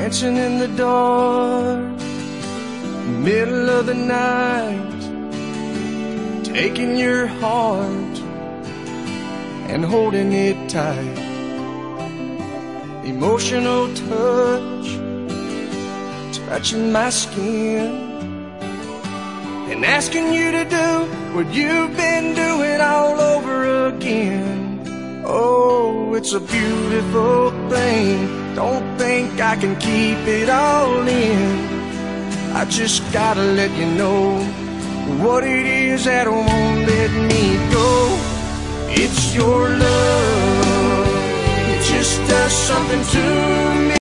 dancing in the dark, middle of the night, taking your heart and holding it tight. Emotional touch, touching my skin, and asking you to do what you've been doing all over again. Oh, it's a beautiful thing. Don't think I can keep it all in. I just gotta let you know what it is that won't let me go. It's your love. It just does something to